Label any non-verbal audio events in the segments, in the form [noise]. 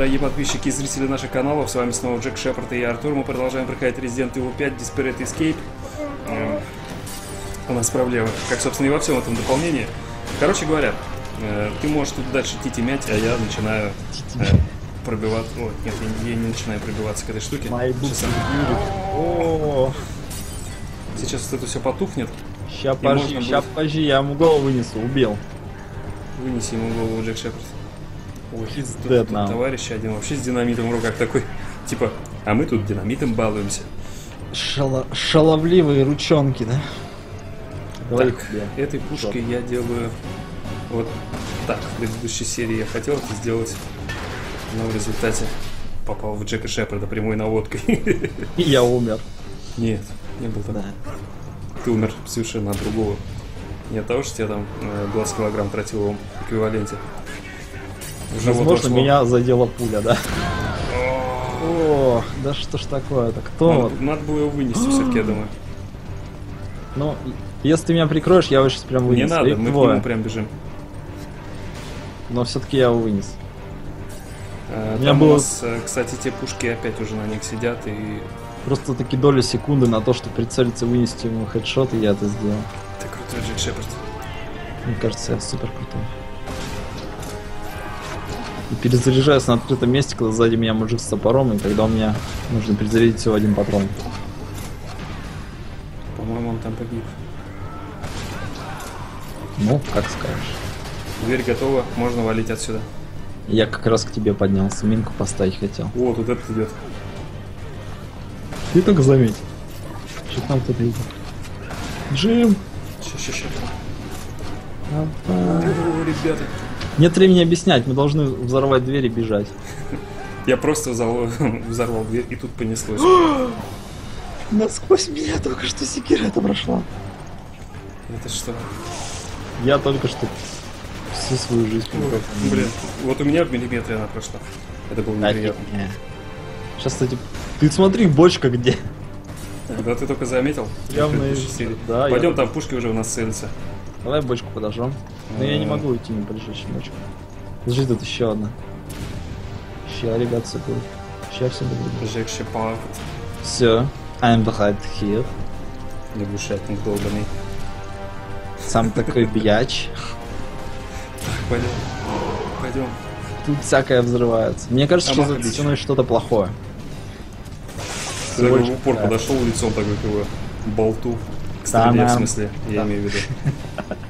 дорогие подписчики и зрители наших каналов. С вами снова Джек Шепард и я, Артур. Мы продолжаем проходить Resident Evil 5 Disparate Escape. Эм, у нас проблемы, как, собственно, и во всем этом дополнении. Короче говоря, э, ты можешь тут дальше тити мять, а я начинаю э, пробиваться... О, нет, я, я не начинаю пробиваться к этой штуке. Сейчас, О, сейчас вот это все потухнет. ща можно пожди, будет- ща пожди, я ему голову вынесу, убил. Вынеси ему голову, Джек Шепард. Ой, He's тут, dead тут now. товарищ один вообще с динамитом в руках такой. Типа, а мы тут динамитом балуемся. Шало- шаловливые ручонки, да? Давай Так, тебе. этой пушкой я делаю вот так. В предыдущей серии я хотел это сделать, но в результате попал в Джека Шепарда прямой наводкой. И я умер. Нет, не был так. Да. Ты умер совершенно от другого. Не от того, что тебя там э, 20 килограмм тратил в эквиваленте. Возможно, меня задела пуля, да? О, да что ж такое-то? Кто? вот? Надо, надо было его вынести все-таки, я думаю. Ну, если ты меня прикроешь, я его сейчас прям вынесу. Не надо, мы к двое. нему прям бежим. Но все-таки я его вынес. Э, У меня было- у нас, э, кстати, те пушки опять уже на них сидят и Просто таки доля секунды на то, что прицелиться вынести ему хедшот, и я это сделал. ты крутой Джек Шепард. Мне кажется, я супер крутой. И перезаряжаюсь на открытом месте, когда сзади меня мужик с топором, и когда у меня нужно перезарядить всего один патрон. По-моему, он там погиб. Ну, как скажешь. Дверь готова, можно валить отсюда. Я как раз к тебе поднялся, минку поставить хотел. О, тут этот идет. Ты только заметь. Что там кто-то идет? Джим! Ща, ща, ща. О, ребята. Нет времени объяснять, мы должны взорвать дверь и бежать. Я просто взорвал, [laughs] взорвал дверь, и тут понеслось. [gasps] Насквозь меня только что секирета прошла. Это что? Я только что всю свою жизнь Ой, блин, вот у меня в миллиметре она прошла. Это было неприятно. Сейчас, кстати, ты смотри, бочка где. Да ты только заметил? Явно да, я Пойдем, только- там пушки уже у нас целятся. Давай бочку подожжем. Но я не могу уйти, не поджечь бочку. Подожди, тут еще одна. Ща, ребят, будет. Ща все будет. Джек Шепард. Все. I'm right here. Лягушатник долбанный. Сам такой бияч. Пойдем. Пойдем. Тут всякое взрывается. Мне кажется, что за стеной что-то плохое. Ты такой в упор подошел лицом такой к его болту. К в смысле, я имею в виду. [laughs]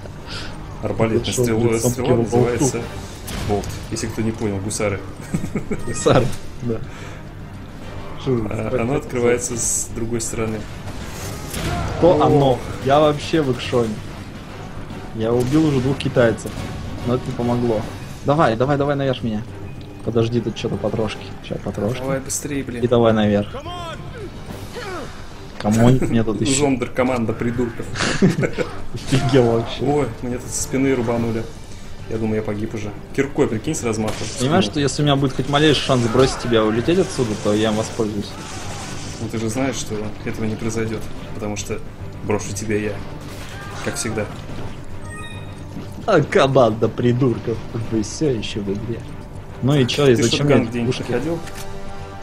Арбалетная Подошел стрела, называется болт. Если кто не понял, гусары. Сар. [laughs] Да. А, Оно открывается с другой стороны. Кто оно? Я вообще в экшоне. Я убил уже двух китайцев. Но это не помогло. Давай, давай, давай наверх меня. Подожди, тут что-то потрошки. Сейчас потрошки. Давай быстрее, И блин. давай наверх. Камонит мне тут [laughs] еще. Зондер команда придурков. [laughs] Офигел вообще. Ой, мне тут со спины рубанули. Я думаю, я погиб уже. Киркой, прикинь, с размаху. Понимаешь, что если у меня будет хоть малейший шанс бросить тебя улететь отсюда, то я им воспользуюсь. Ну ты же знаешь, что этого не произойдет. Потому что брошу тебя я. Как всегда. А команда придурков. Вы все еще в игре. Ну и чё, и Ты зачем я пушки? находил?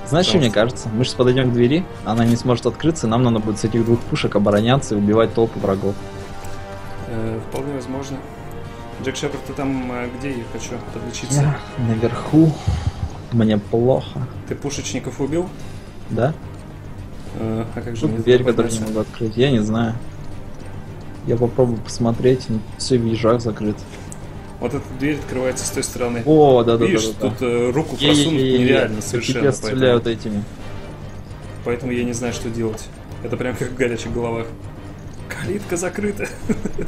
Знаешь, что мне кажется? Мы сейчас подойдем к двери, она не сможет открыться, и нам надо будет с этих двух пушек обороняться и убивать толпу врагов. Э, вполне возможно. Джек Шепард, ты там э, где? Я хочу подлечиться. Я наверху. Мне плохо. Ты пушечников убил? Да? Э, а как же Тут дверь, туда которую не могу открыть. Я не знаю. Я попробую посмотреть, все в ежах закрыт. Вот эта дверь открывается с той стороны. О, да, да, Видишь, да, да. тут э, руку просунуть нереально совершенно. Пипец Поэтому, стреляют этими. поэтому я не знаю, что делать. Это прям как в горячих головах. Калитка закрыта.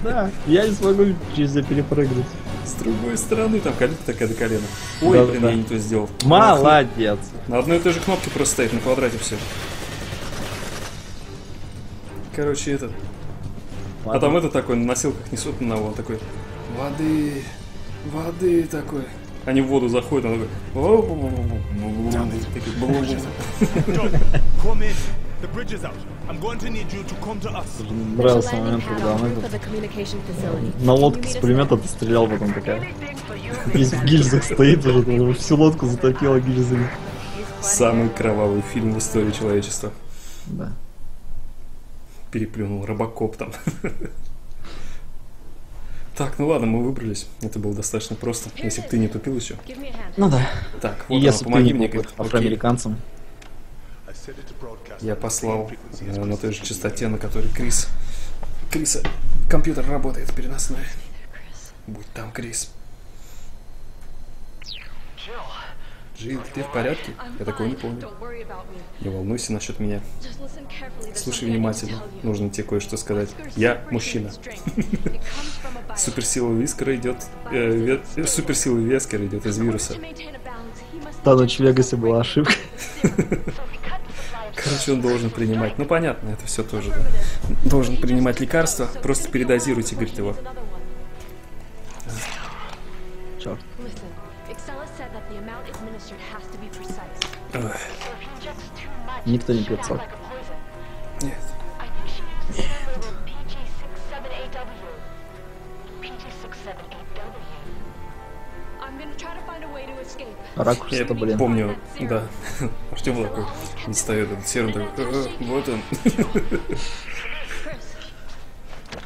Да, я не смогу через нее перепрыгнуть. С другой стороны, там калитка такая до колена. Ой, Да, блин, да. я не то сделал. Молодец. На одной и той же кнопке просто стоит на квадрате все. Короче, этот. А там это такой на носилках несут на он такой. Воды, воды такой. они в воду заходят, он такой... I'm going to need you to come to us. Нравился момент, когда она communication facility. на лодке с пулемета стрелял потом такая. Весь в гильзах стоит уже, всю лодку затопила гильзами. Самый кровавый фильм в истории человечества. Да. Переплюнул Робокоп там. Так, ну ладно, мы выбрались. Это было достаточно просто, если бы ты не тупил еще. Ну да. Так, вот она, если ты помоги не мне, говорит. Окей. афроамериканцем. I set it to broadcast. Я послал э, на той же частоте, на которой Крис. Криса, компьютер работает переносной. Будь там, Крис. Джилл, ты в порядке? Я такого не помню. Не волнуйся насчет меня. Слушай внимательно. Нужно тебе кое-что сказать. Я мужчина. [laughs] Суперсила Вискера идет... э, э, суперсила Вескера идет из вируса. Да, ночь в Вегасе была ошибка. [laughs] Короче, он должен принимать. Ну понятно, это все тоже. да. Должен принимать лекарства. Просто передозируйте, говорит его. Черт. Listen, Excella said that the Ракурс Я это, блин. помню, да. [laughs] Артем такой достает этот серым такой, «Э, э, вот он. Chris.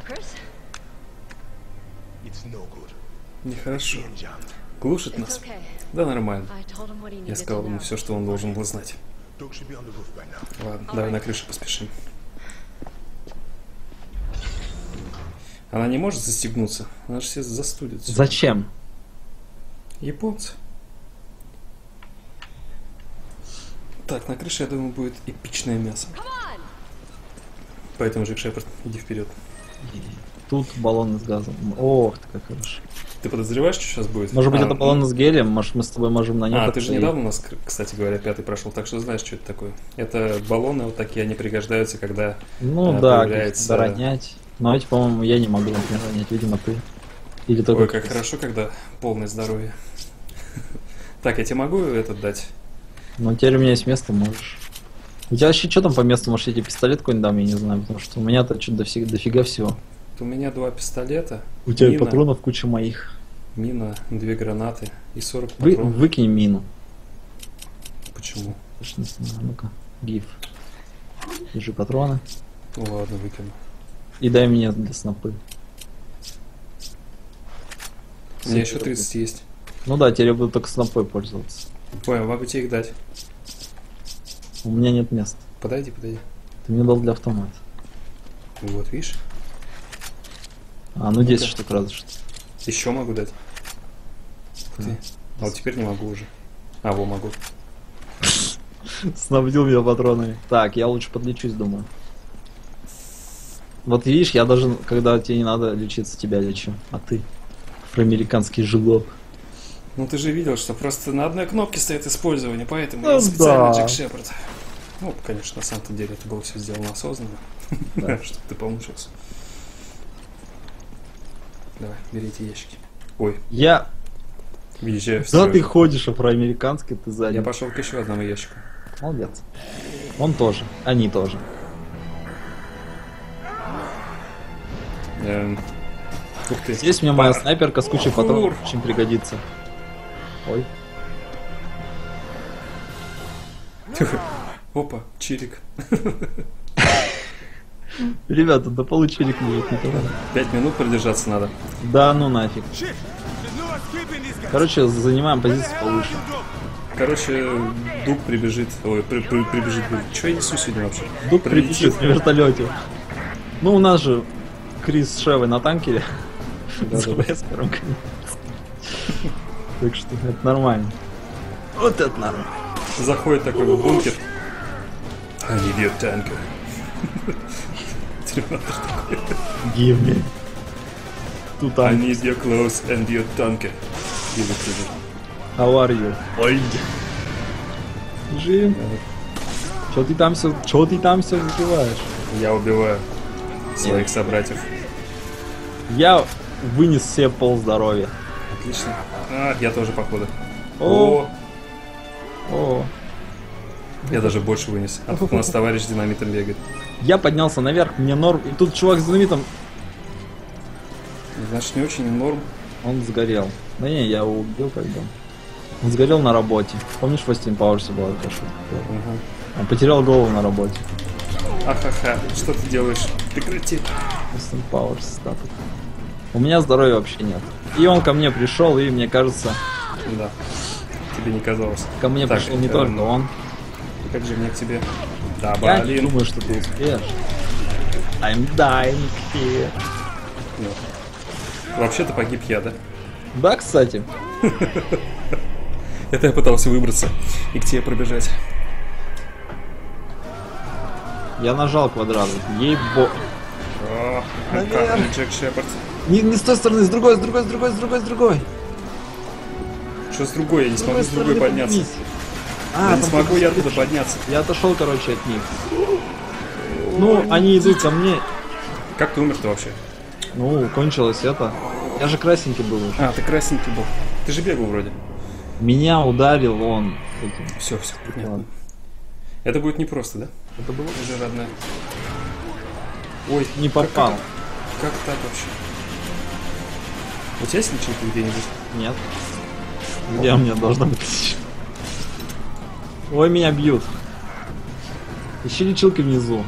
Chris? It's no good. Нехорошо. Глушит нас. Да, нормально. Я сказал ему все, что он должен был знать. Ладно, давай на крыше поспешим. Она не может застегнуться? Она же все застудится. Зачем? Японцы. Так, на крыше, я думаю, будет эпичное мясо. Поэтому, Джек Шепард, иди вперед. Тут баллоны с газом. Ох, ты как хорошо. Ты подозреваешь, что сейчас будет? Может быть, А, это баллоны с гелием? Может, мы с тобой можем на А, некоторые... ты же недавно у нас, кстати говоря, пятый прошел, так что знаешь, что это такое. Это баллоны вот такие, они пригождаются, когда... Ну э, да, появляется- как-то ронять. Но эти, по-моему, я не могу, например, ронять. Видимо, ты. Или только... Ой, как хорошо, когда полное здоровье. Так, я тебе могу этот дать? Ну, теперь у меня есть место, можешь. У тебя вообще что там по месту? Может, я тебе пистолет какой-нибудь дам, я не знаю, потому что у меня-то что-то дофига, дофига всего. У меня два пистолета, У тебя Мина. патронов куча моих. мина, две гранаты и 40 Вы, патронов. выкинь мину. Почему? Точно не знаю. Ну-ка, гиф. Держи патроны. Ну ладно, выкину. И дай мне для снопы. У меня еще 30 есть. Ну да, теперь я буду только снопой пользоваться. Понял, могу тебе их дать. У меня нет места. Подойди, подойди. Ты мне дал для автомата. Вот, видишь? А, ну 10 Ну-ка. штук разве что. Еще могу дать. Ух ты. А вот теперь не могу уже. А, во, могу. [laughs] Снабдил меня патронами. Так, я лучше подлечусь, думаю. Вот видишь, я даже, когда тебе не надо лечиться, тебя лечу. А ты? Афроамериканский жилок. Ну ты же видел, что просто на одной кнопке стоит использование, поэтому Ну я специально да. Джек Шепард. Ну, конечно, на самом-то деле это было все сделано осознанно, [laughs] Да. чтобы ты помучился. Давай, бери эти ящики. Ой, Я... въезжаю в Да ты ходишь афроамериканский, ты сзади. Я пошел к еще одному ящику. Молодец. Он тоже. Они тоже. Эм, Ух ты. Здесь у меня моя снайперка с кучей патронов очень пригодится. Ой. Опа, чирик. Ребята, да получили книжек не туда. Пять минут продержаться надо. Да ну нафиг. Короче, занимаем позицию Doug? Короче, Дуг прибежит. Ой, при- при- прибежит. Че я несу сегодня вообще? Прилетит. прилетит на вертолете. Ну, у нас же Крис с Шевой на танкере. С Вескером, конечно. Так что это нормально. Вот это нормально. Заходит такой в бункер. I need your tanker. Терминатор такой. Give me. Тут I там. need your clothes and your tanker. Give it to me. How are you? Ой. Жи. Чё ты там все, чё ты там все взрываешь? Я убиваю своих собратьев. Я вынес себе пол здоровья. Отлично. А, я тоже, походу. О. О, я даже больше вынес. А тут у нас товарищ с динамитом бегает. Я поднялся наверх, мне норм, и тут чувак с динамитом, Значит, не очень норм. он сгорел. Да не, я его убил как бы. Он сгорел на работе. Помнишь, в Austin Powers была такая шутка? Ага. Он потерял голову на работе. Ахаха, что ты делаешь? Прекрати. Austin Powers статус. У меня здоровья вообще нет. И он ко мне пришел, и мне кажется, Да. Тебе не казалось. ко мне Так, пришел не эм, только он. Как же мне к тебе? Да, Я не блин. думаю, что ты успеешь. I'm dying here. Ну. Вообще-то погиб я, да? Да, кстати. [laughs] Это я пытался выбраться и к тебе пробежать. Я нажал квадрат. Ей-бо... Джек Шепард. Не, не с той стороны, с другой, с другой, с другой, с другой, с другой. Что с другой? Я не С смогу с другой подняться. поднимись. Я А, не там смогу я кто-то туда подняться. Я отошел, короче, от них. Ну, они идут ко мне. Как ты умер-то вообще? Ну, кончилось это. Я же красненький был уже. А, ты красненький был. Ты же бегал вроде. Меня ударил он. этим. Все, все, понятно. Это будет непросто, да? Это было? Уже родная. Ой, Не попал. как так вообще? У тебя есть личинка где-нибудь? Нет. Где у меня должна быть? Ой, меня бьют. Ищи лечилки внизу.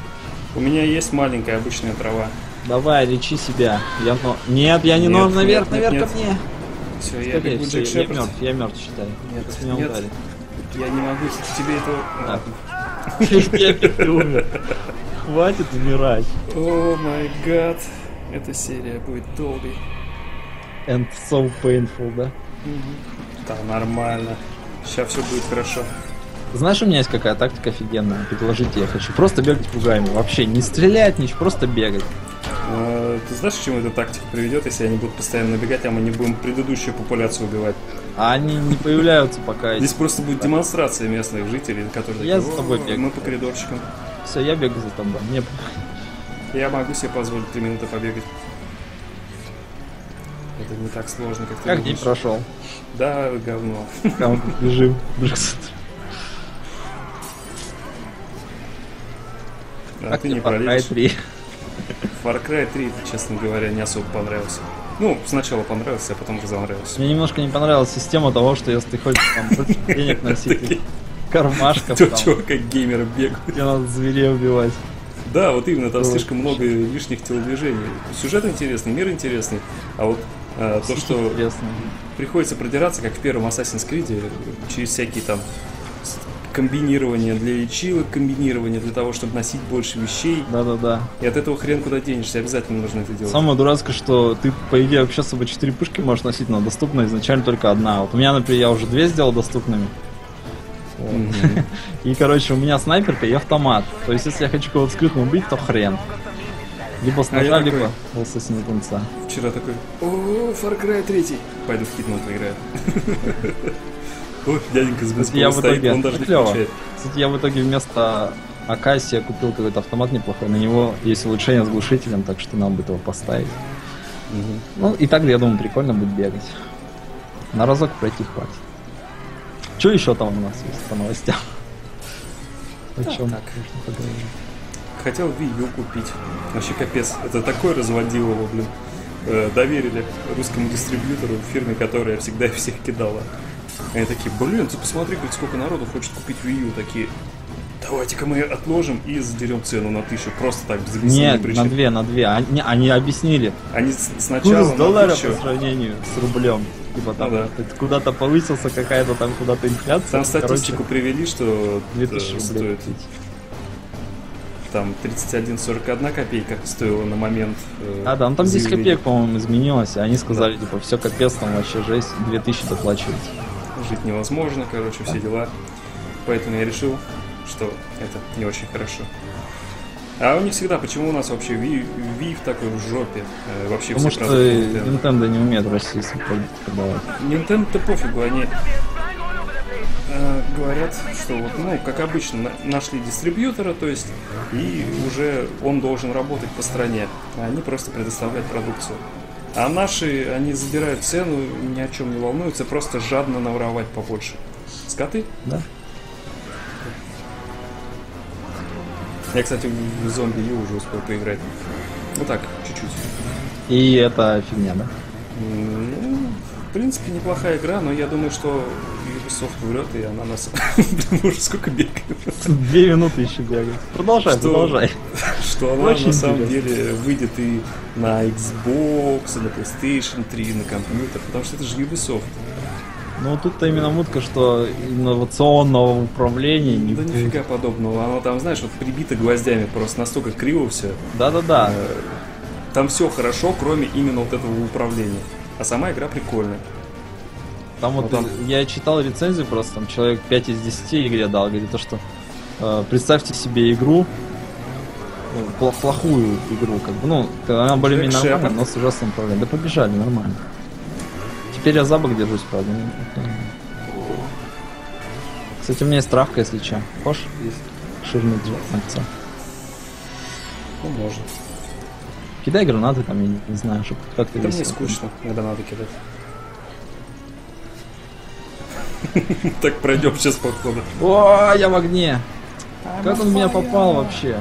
У меня есть маленькая обычная трава. Давай, лечи себя. Я но... Нет, я не норм, наверх, нет, нет, наверх ко мне. Все, я бегу Джек я мертв, я мертв, считай. Нет, Пусть меня нет. ударит. Я не могу тебе. [laughs] Я опять умер. Хватит умирать. О май гад. Эта серия будет долгой. And so painful, да? Да, нормально. Сейчас все будет хорошо. Знаешь, у меня есть какая тактика офигенная? Предложите, я хочу просто бегать пугами. Вообще не стрелять, ничего, просто бегать. Э, Ты знаешь, к чему эта тактика приведет, если они будут постоянно набегать, а мы не будем предыдущую популяцию убивать? А они не появляются пока. Здесь просто будет демонстрация местных жителей, которые Я за тобой «О, бегаю». Мы по коридорчикам. Все, я бегаю за тобой. Мне... Я могу себе позволить три минуты побегать. Это не так сложно, как ты Как день прошел? Да, говно. [laughs] Тут бежим. А Как ты не Far Cry пролезешь. 3? Far Cry 3, честно говоря, не особо понравился. Ну, сначала понравился, а потом разонравился. Мне немножко не понравилась система того, что если ты хочешь там больше [laughs] денег носить Тут там, чувака геймеры бегают. тебе надо зверей убивать. Да, вот именно, там слишком много лишних телодвижений. Сюжет интересный, мир интересный, а вот а, то, что Интересно. приходится продираться, как в первом Assassin's Creed, через всякие там комбинирования для лечилок, комбинирования для того, чтобы носить больше вещей. Да-да-да. И от этого хрен куда денешься, обязательно нужно это делать. Самое дурацкое, что ты, по идее, вообще с собой 4 пушки можешь носить, но доступна изначально только одна. Вот у меня, например, я уже две сделал доступными. Вот. Мгм. [laughs] И, короче, у меня снайперка и автомат. То есть, если я хочу кого-то скрытно убить, то хрен. Либо с А я ножа, такой- либо волосы с конца. Вчера такой, о, Far Cry 3. Пойду в Hitman поиграю. [laughs] Ой, дяденька с я в стоит, итоге... он даже не включает. Кстати, я в итоге вместо Акасия купил какой-то автомат неплохой. На него есть улучшение с глушителем, так что нам будет его поставить. Мгм. Ну, и так, я думаю, прикольно будет бегать. На разок пройти хватит. Что еще там у нас есть по новостям? О чем так. можно поговорить? Хотел Wii U купить. Вообще капец. Это такой разводил его, блин. Э, доверили русскому дистрибьютору, фирме, которая всегда [laughs] всех кидала. Они такие, блин, ты посмотри, говорит, сколько народу хочет купить Wii U. Такие, давайте-ка мы отложим и задерем цену на тысячу. Просто так, без Нет, причин. на две, на две. Они, они объяснили. Они сначала Курс доллара тысячу- по сравнению с рублем. Типа там Ну да. куда-то повысился какая-то там куда-то инфляция. Там Короче, статистику привели, что 2000 э, рублей. Там 31,41 копейка стоило на момент. э, А, да, ну там 10 заявления. копеек, по-моему, изменилось, и они сказали, типа, все капец, там вообще жесть, 2000 доплачивать. Жить невозможно, короче, все дела. Поэтому я решил, что это не очень хорошо. А у них всегда, почему у нас вообще Wii, Wii в такой в жопе? Э, вообще Потому все что Nintendo. Nintendo не умеет в России продавать. Nintendo-то пофигу, они говорят, что вот, ну, как обычно, на- нашли дистрибьютора, то есть, и уже он должен работать по стране, а они просто предоставляют продукцию. А наши, они забирают цену, ни о чем не волнуются, просто жадно наворовать побольше. Скоты? Да. Я, кстати, в зомби Ю уже успел поиграть. Ну так, чуть-чуть. И это фигня, да? Ну, в принципе, неплохая игра, но я думаю, что Ubisoft врет, и она нас... [laughs] Уже сколько бегаем. Две минуты еще бегать. Продолжай, Что? продолжай. Что она Очень на самом интересно. деле выйдет и на Xbox, и на PlayStation 3, и на компьютер, потому что это же Ubisoft. Ну тут-то именно мутка, что инновационного управления не Да нифига подобного. Оно там, знаешь, вот прибито гвоздями, просто настолько криво все. Да-да-да. Там все хорошо, кроме именно вот этого управления. А сама игра прикольная. Там вот там- я читал рецензию просто, там человек 5 из 10 игре дал, говорит то, что э, представьте себе игру, ну, плохую игру, как бы, ну, она более-менее нормальная, но с ужасным управлением. Да побежали, нормально. Теперь я за бок держусь, правда. ну, Кстати, у меня есть травка, если че. Хочешь? Ширнуть акция. Ну, можно. Кидай гранаты там, я не, не знаю, чтобы как-то Это мне скучно, когда надо кидать. [laughs] Так пройдем сейчас по ходу. О, я в огне! Как он в меня попал вообще?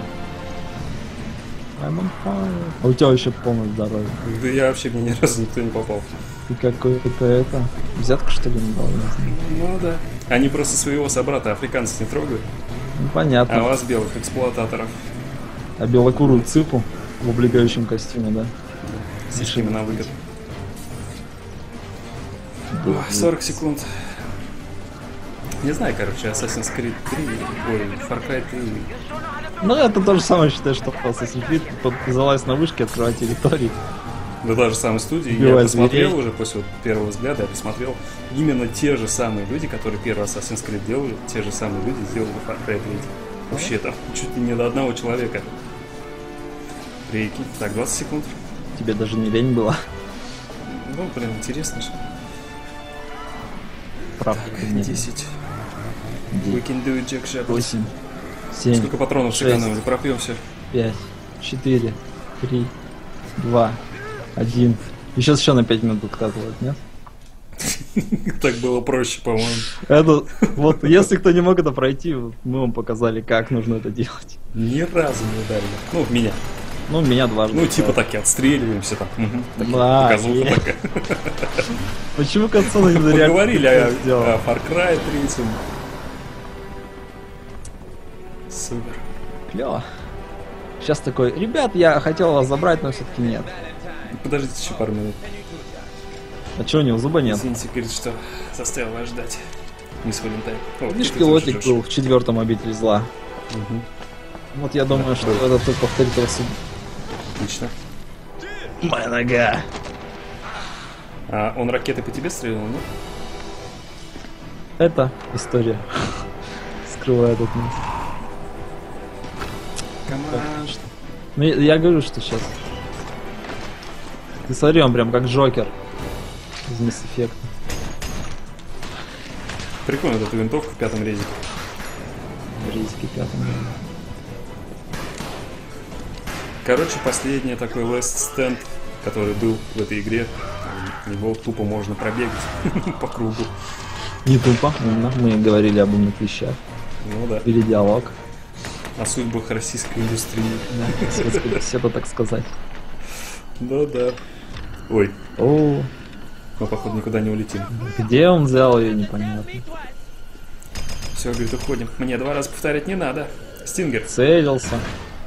I'm on fire. А у тебя вообще полное здоровье. Да я вообще мне ни разу никто не попал. Ты какой-то это... Взятка что ли не дал? Ну да. Они просто своего собрата африканцев не трогают, Ну а понятно. вас белых эксплуататоров. А белокурую цыпу в облегающем костюме, да? Слишком на выгод. Ой, 40 секунд. Не знаю, короче, Assassin's Creed 3, ой, Far Cry 3. Ну это то же самое считаю, что Assassin's Creed залазь на вышки, открывать территории. Да даже самой студии. Я Убивай посмотрел зверей. уже после вот первого взгляда, я посмотрел. Именно те же самые люди, которые первый Assassin's Creed делали, те же самые люди сделали Far Cry 3. Вообще там чуть ли не до одного человека. Прикинь. Так, 20 секунд. Тебе даже не лень было. Ну, блин, интересно же. Правда. нет. 10. We can do it, Jack Shepard. 8, 7, Сколько патронов шесть. сэкономили? Пропьем все. 5, 4, 3, 2, 1. И сейчас еще на 5 минут откатывают, нет? [laughs] Так было проще, по-моему. Это, вот, если кто не мог это пройти, мы вам показали, как нужно это делать. Ни разу не ударили. Ну, в меня. Ну, меня дважды. Ну, типа так и отстреливаемся там. Да, Показуха такая. Почему к отцу не [laughs] Мы говорили о, о Far Cry 3. Супер. Клево. Сейчас такой, ребят, я хотел вас забрать, но все-таки нет. Подождите еще пару минут. А чего у него зуба нет? Извините, говорит, что заставил вас ждать. Мисс Валентайн. О, Видишь, пилотик был в четвертом обитель зла. Мгм. Вот я думаю, что это тут повторит его судьбу. Отлично. Моя нога. А он ракеты по тебе стрелял, нет? Это история. Скрывает от нас. Ну, я, я говорю, что сейчас. Ты смотри, он прям как Джокер. Из Mass Effect. Прикольно, вот эта винтовка в пятом резе. Рейский пятом. Короче, последний такой last stand, который был в этой игре. Его тупо можно пробегать [laughs] по кругу. Не тупо, умно. Мы говорили об умных вещах. Ну да. Или диалог. О судьбах российской индустрии. Светской беседы, так сказать. Да, да. Ой, О, мы, походу, никуда не улетим. где он взял ее, непонятно. Все, говорит, уходим. Мне два раза повторять не надо. Стингер. Целился.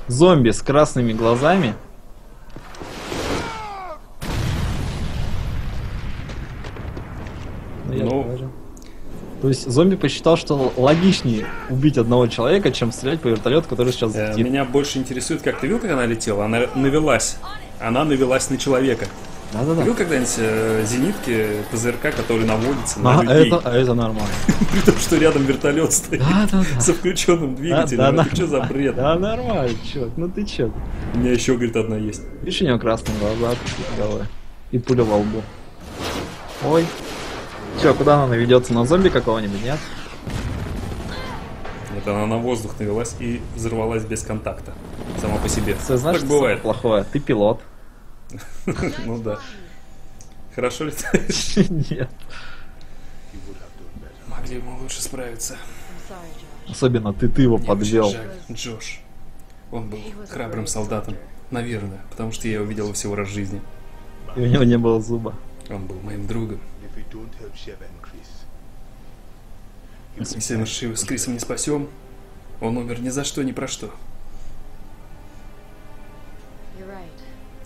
Зомби с красными глазами. То есть зомби посчитал, что логичнее убить одного человека, чем стрелять по вертолету, который сейчас Э, летит. меня больше интересует, как ты видел, как она летела? Она навелась. Она навелась на человека. Да-да-да. Видел когда-нибудь э, зенитки ПЗРК, которые наводятся на А, людей? это, а это нормально. [laughs] При том, что рядом вертолет стоит Да-да-да. [laughs] со включенным Да, двигателем. да, Это что за бред? Да, нормально, чувак, ну ты чё? У меня еще, говорит, одна есть. Видишь, у него красные глаза клёвые. И пуля во лбу. Ой. Чё, куда она наведется? На зомби какого-нибудь, нет? Это она на воздух навелась и взорвалась без контакта. Сама по себе. Ты знаешь, так бывает. плохое? Ты пилот. [laughs] Ну да. Хорошо летаешь? [laughs] Нет. Могли бы лучше справиться. Особенно ты, ты его подвел. Джош. Он был храбрым солдатом. Наверное, потому что я его видел всего раз в жизни. И у него не было зуба. Он был моим другом. We don't help Sheva and Chris, Если мы Шиву с Крисом не спасем, он умер ни за что, ни про что.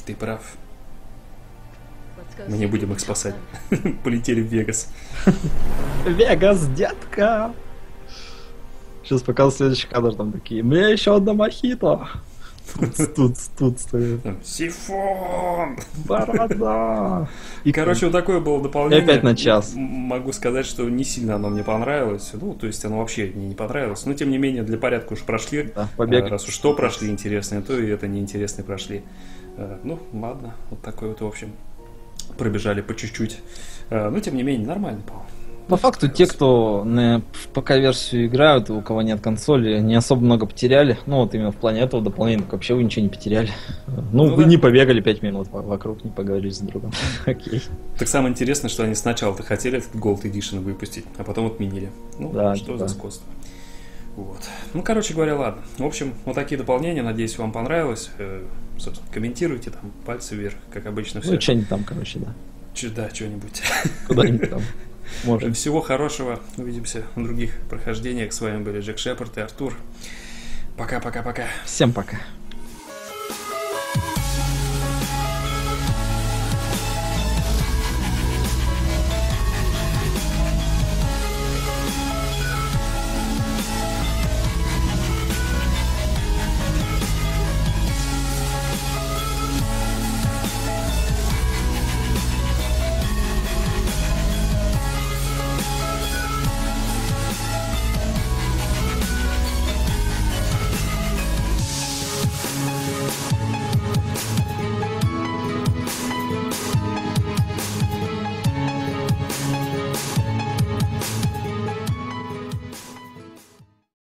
Ты прав. Мы не будем их спасать. [laughs] Полетели в Вегас. Вегас, детка! Сейчас показывают следующий кадр, там такие, мне еще одна мохито. [laughs] Тут, тут, стоит. Сифон! Борода. И, короче, вот такое было дополнение. И опять на час. Могу сказать, что не сильно оно мне понравилось. Ну, то есть оно вообще мне не понравилось. Но, тем не менее, для порядка уж прошли. Да, побег. А, Раз уж что прошли интересное, то и это неинтересное прошли. А, Ну, ладно. Вот такой вот, в общем, пробежали по чуть-чуть. А, Но, тем не менее, нормально, по По факту, те, кто на ПК-версию играют, у кого нет консоли, не особо много потеряли. Ну, вот именно в плане этого дополнения, так вообще вы ничего не потеряли. Ну, Ну вы да. не побегали 5 минут во- вокруг, не поговорили с другом. [laughs] Окей. Так самое интересное, что они сначала-то хотели этот Gold Edition выпустить, а потом отменили. Ну, Да, что да. за скотство. Вот. Ну, короче говоря, ладно. В общем, вот такие дополнения. Надеюсь, вам понравилось. Э, собственно, комментируйте там, пальцы вверх, как обычно все. Ну, что-нибудь там, короче, да. да, что-нибудь. Куда-нибудь там. [laughs] Может. Всего хорошего. Увидимся в других прохождениях. С вами были Джек Шепард и Артур. Пока-пока-пока. Всем пока.